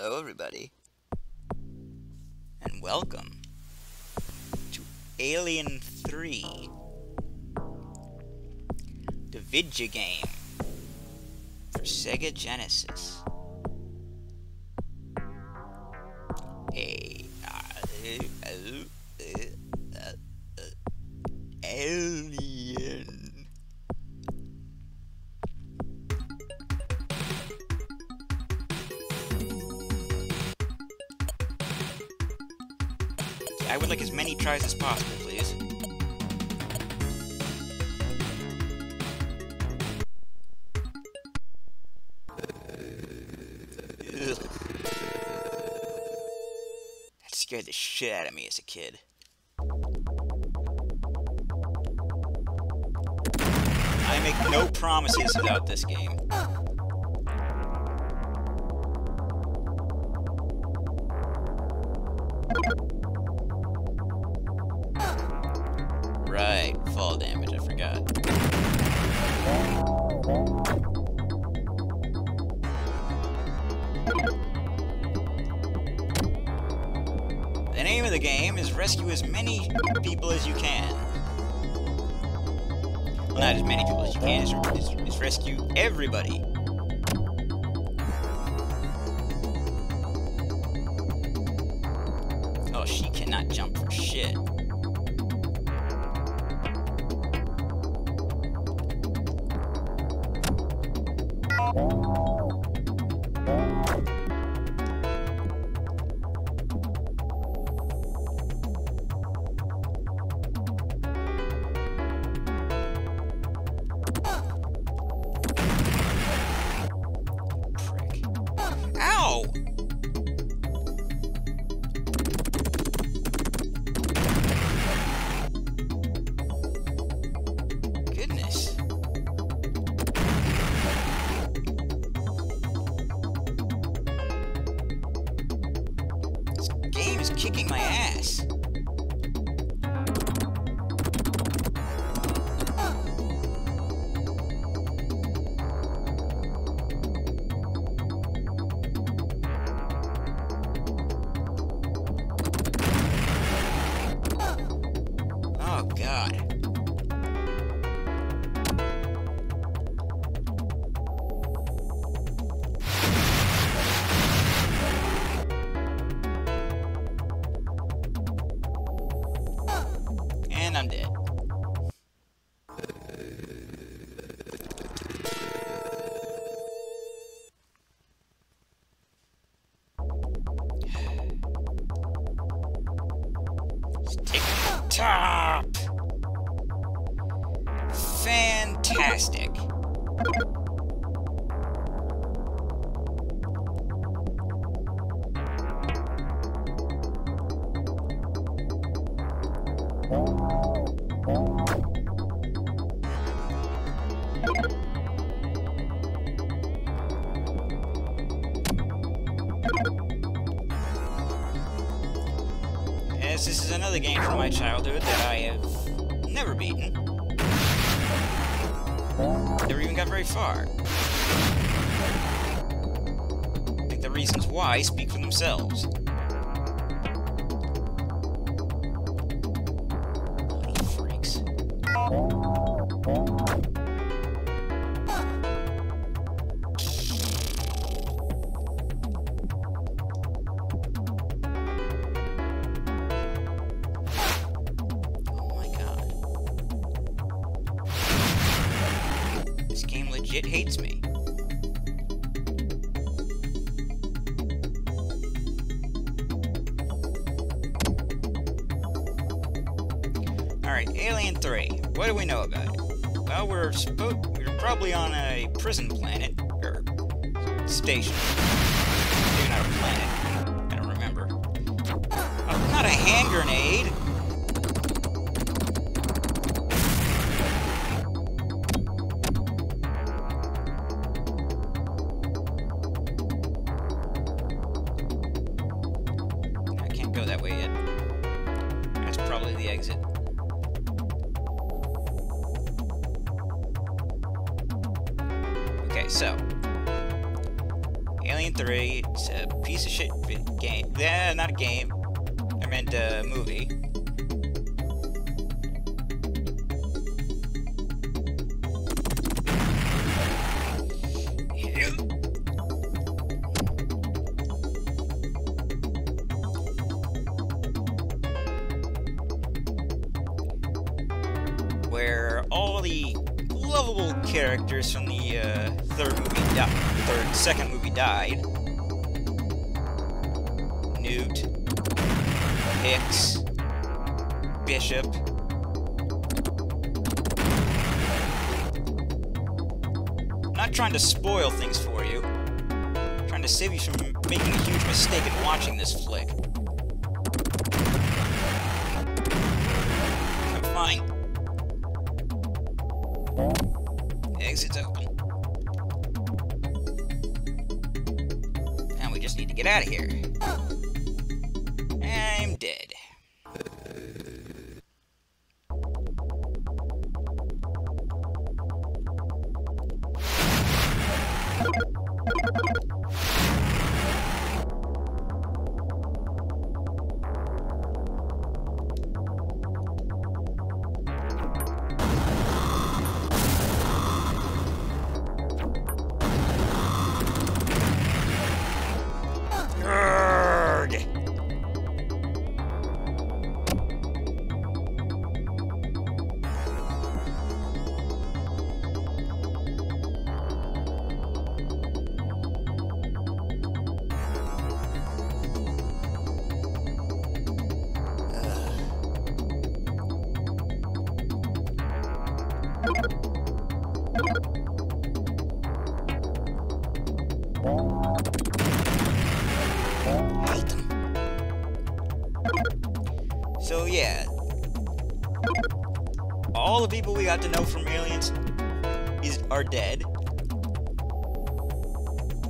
Hello, everybody, and welcome to Alien 3, the video game for Sega Genesis. A uh, uh, uh, uh, Alien. Tries as possible, please. That scared the shit out of me as a kid. I make no promises about this game. Rescue as many people as you can. Well, not as many people as you can, it's rescue everybody. And I'm dead. Stick speak for themselves. We're supposed we're probably on a prison planet or station. Maybe not a planet. I don't remember. Oh, not a hand grenade. I can't go that way yet. That's probably the exit. Okay, so 3. It's a piece of shit game. Yeah, not a game. I meant a movie. Bishop. not trying to spoil things for you. I'm trying to save you from making a huge mistake in watching this flick. I'm fine. Exit's open. And we just need to get out of here. Got to know from aliens is are dead.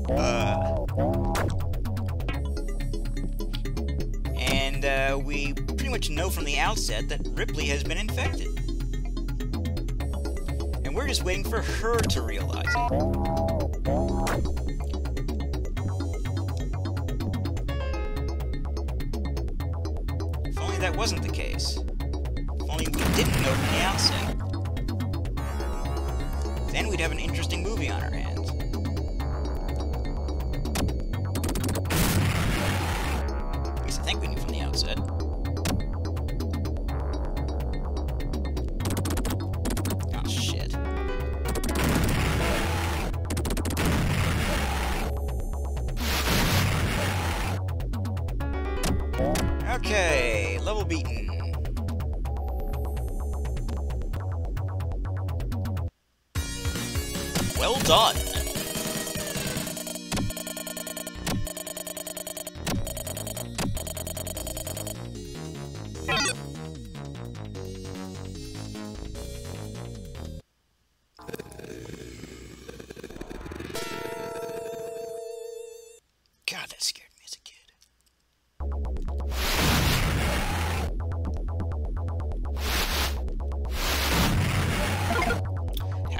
Uh, and uh, we pretty much know from the outset that Ripley has been infected. And we're just waiting for her to realize it. If only that wasn't the case. If only we didn't know from the outset. Then we'd have an interesting movie on our hands. At least I think we knew from the outset.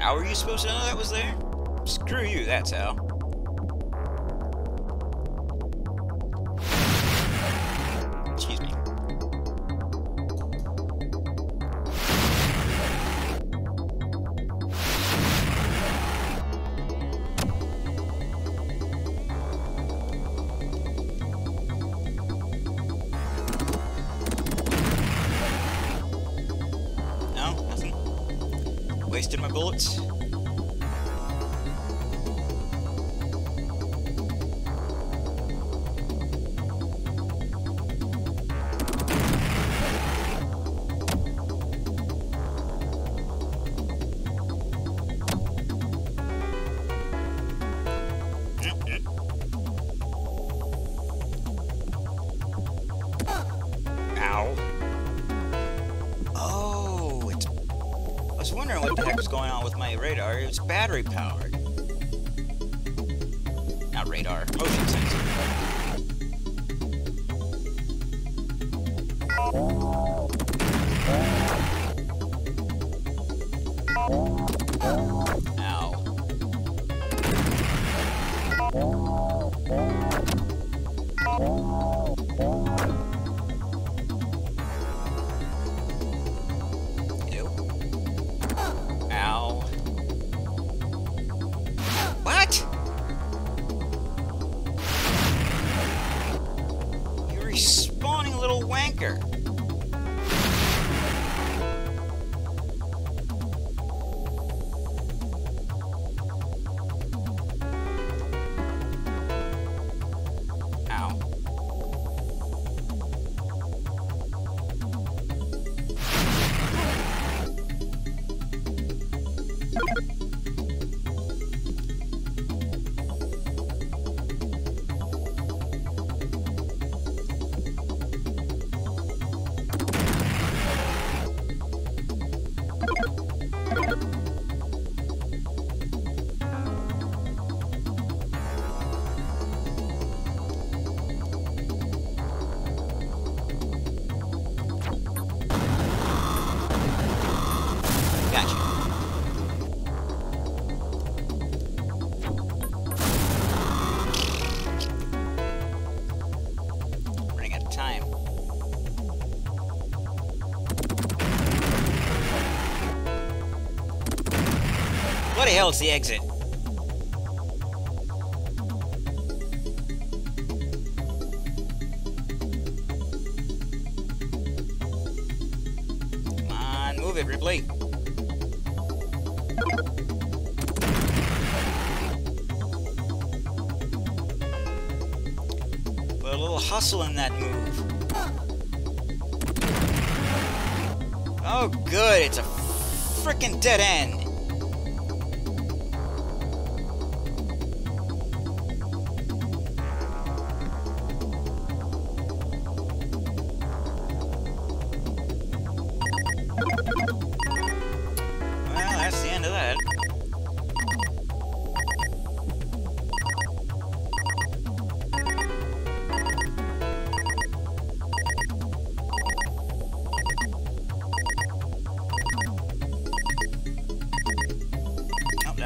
How are you supposed to know that was there? Screw you, that's how. The heck was going on with my radar. It was battery powered. Not radar, motion sensor. The hell's the exit? Come on, move it, Ripley. Put a little hustle in that move. Oh, good. It's a freaking dead end.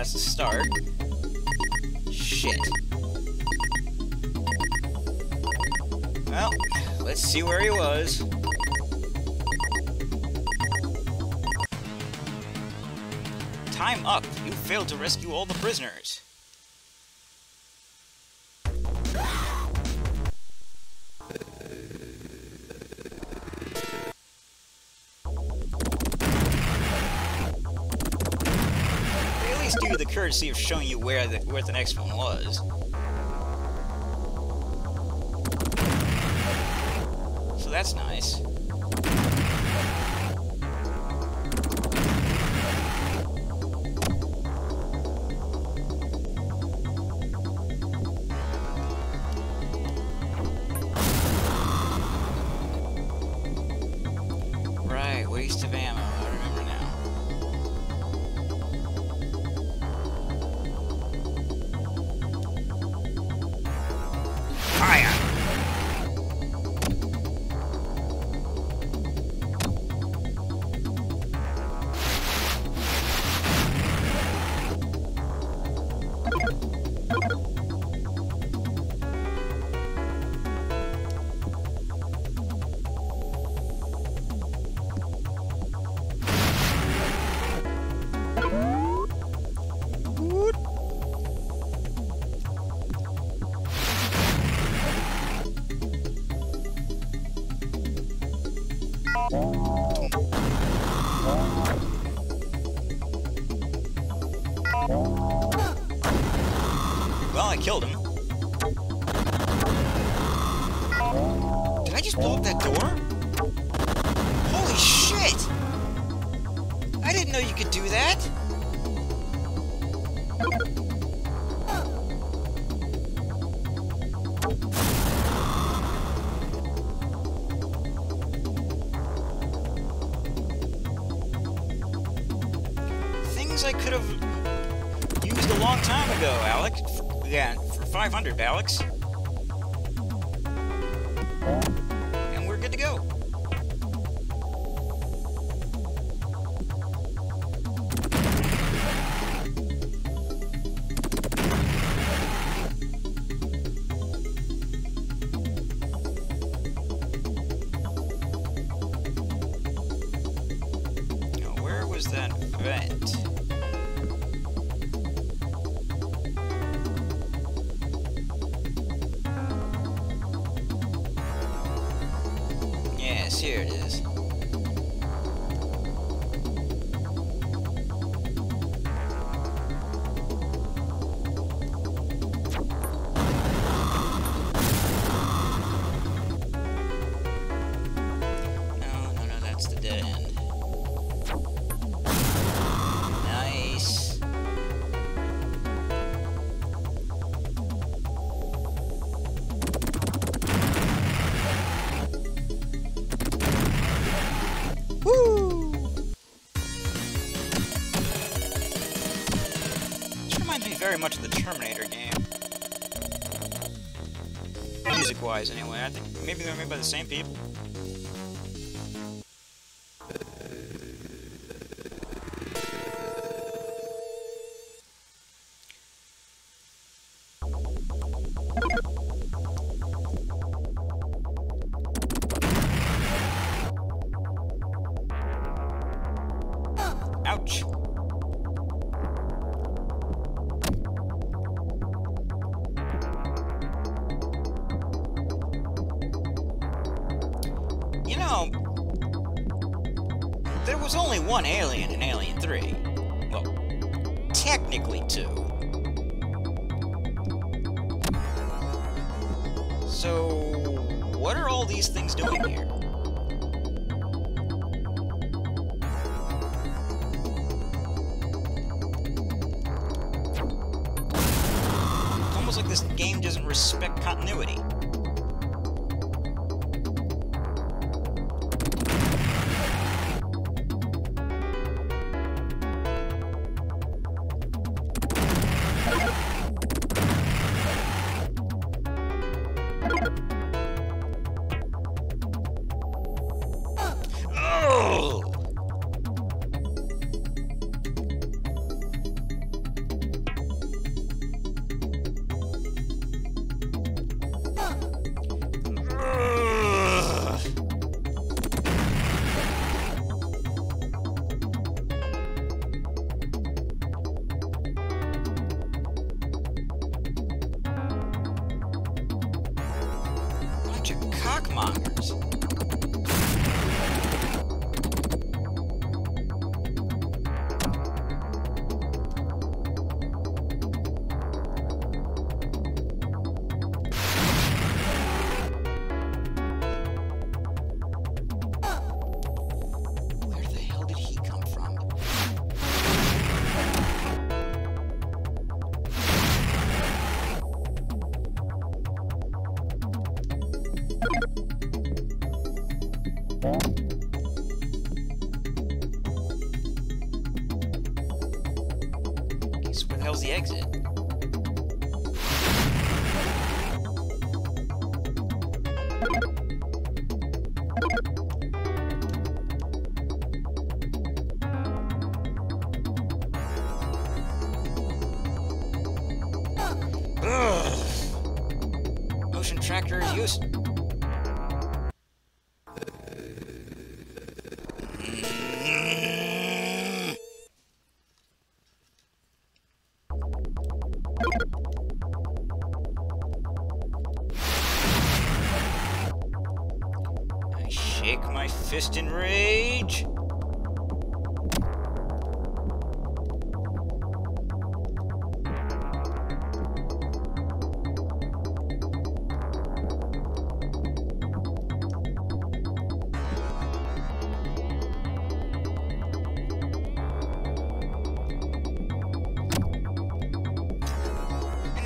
That's a start. Shit. Well, let's see where he was. Time up. You failed to rescue all the prisoners. Courtesy of showing you where the where the next one was. So that's nice. Right, waste of ammo. I killed him. Did I just blow up that door? Holy shit! I didn't know you could do that! 500, Alex. Yes, here it is. Music-wise, anyway. I think maybe they're made by the same people. One alien in Alien 3. Well, technically two. So, what are all these things doing here? Shake my fist in rage.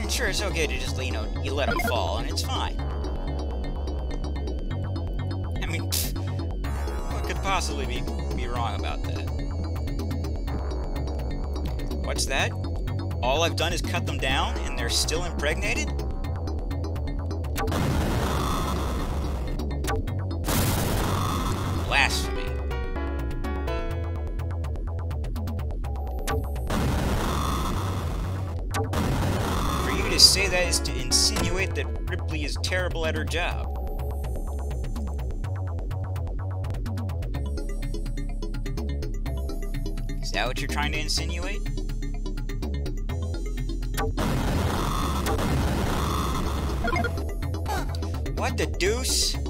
Sure, it's okay to just, you know, you let them fall, and it's fine. Possibly be, be wrong about that? What's that? All I've done is cut them down, and they're still impregnated? Blasphemy. For you to say that is to insinuate that Ripley is terrible at her job. That what you're trying to insinuate? What the deuce?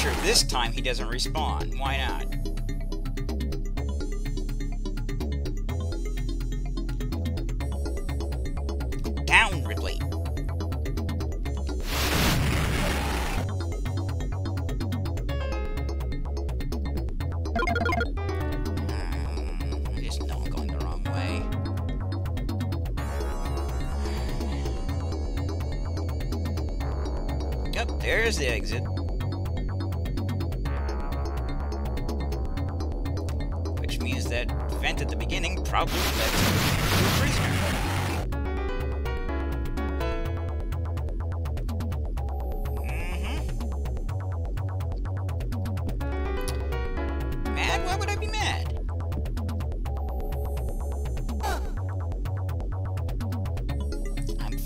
sure this time he doesn't respond. Why not?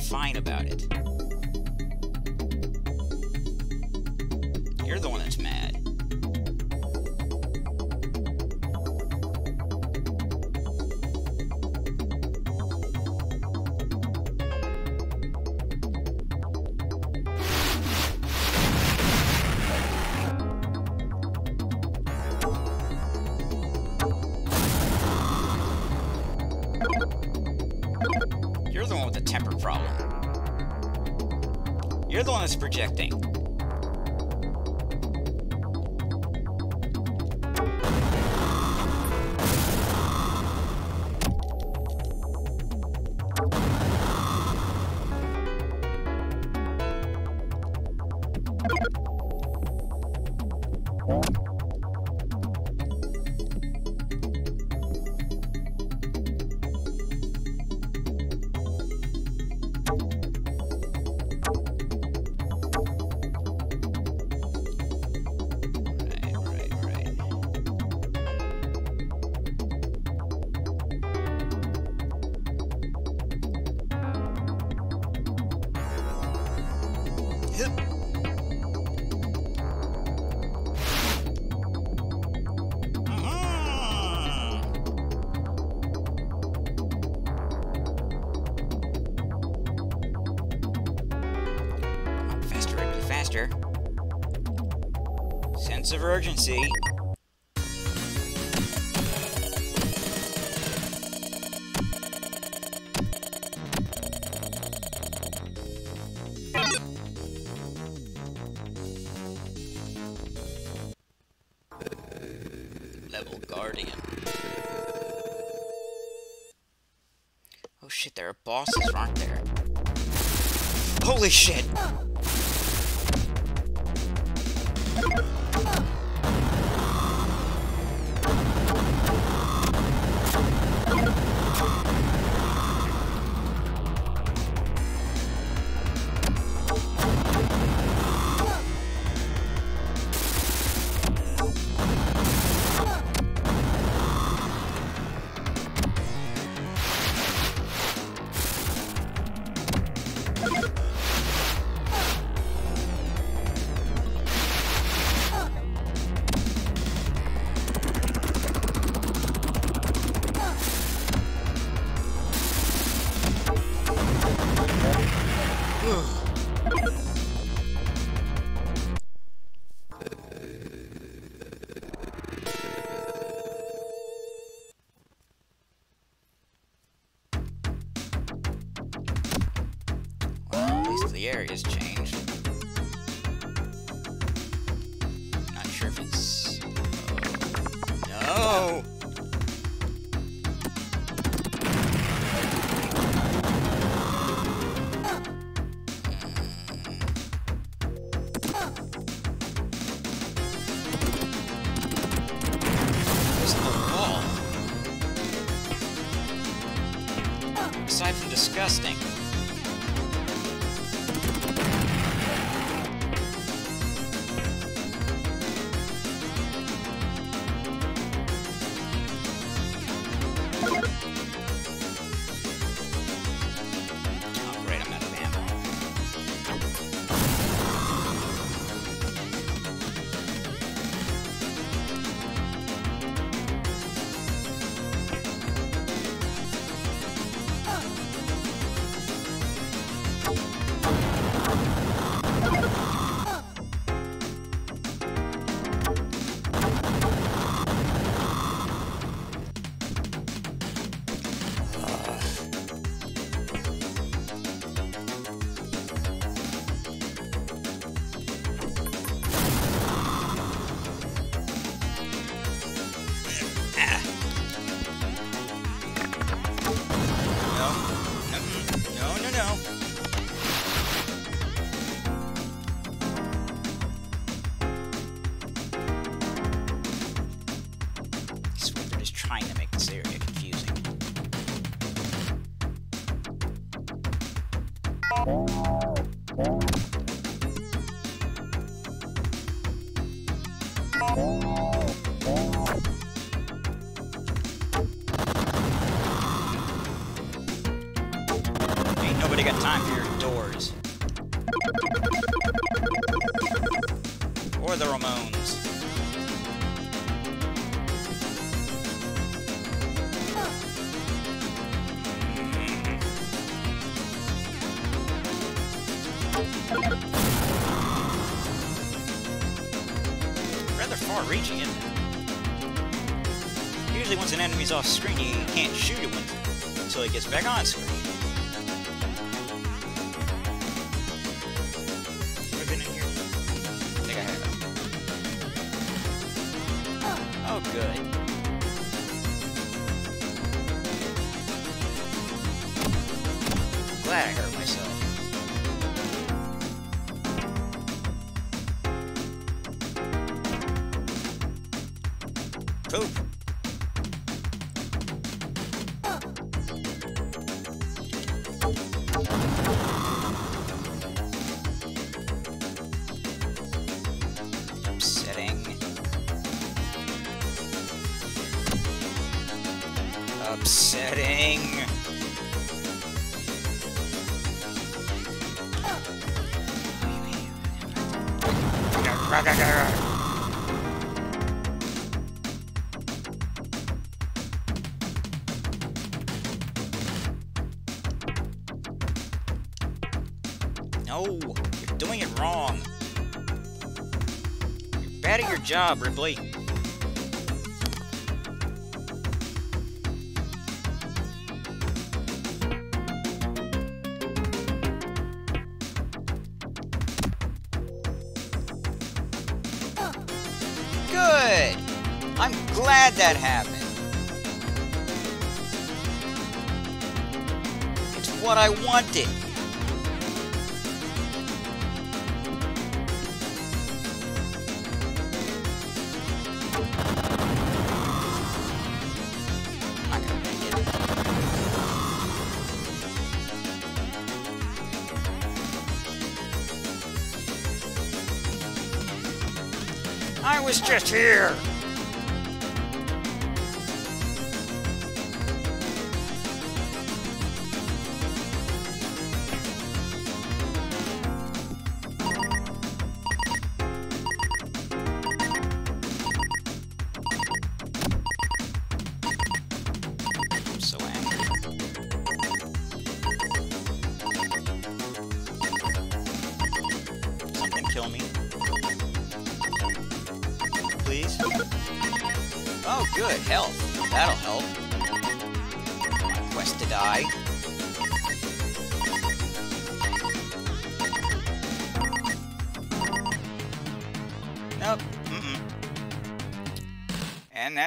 fine about it. emergency. Level Guardian. Oh shit, there are bosses, aren't there? Holy shit! Well, at least the area's changed. Trying to make this area confusing. Ain't Enemy's off screen, you can't shoot when, until he gets back on screen. Oh, good. Glad I hurt myself. Bad at your job, Ripley. Good! I'm glad that happened. It's what I wanted. I was just here.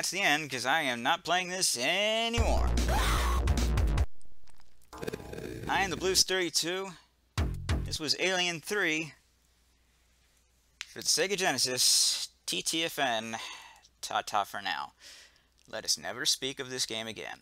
That's the end, because I am not playing this anymore. I am the Blues 32. This was Alien 3 for the Sega Genesis TTFN. Ta ta for now. Let us never speak of this game again.